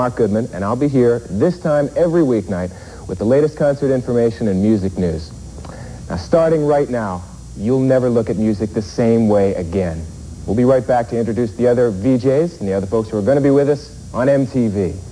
Mark Goodman, and I'll be here this time every weeknight with the latest concert information and music news. Now, starting right now, you'll never look at music the same way again. We'll be right back to introduce the other VJs and the other folks who are going to be with us on MTV.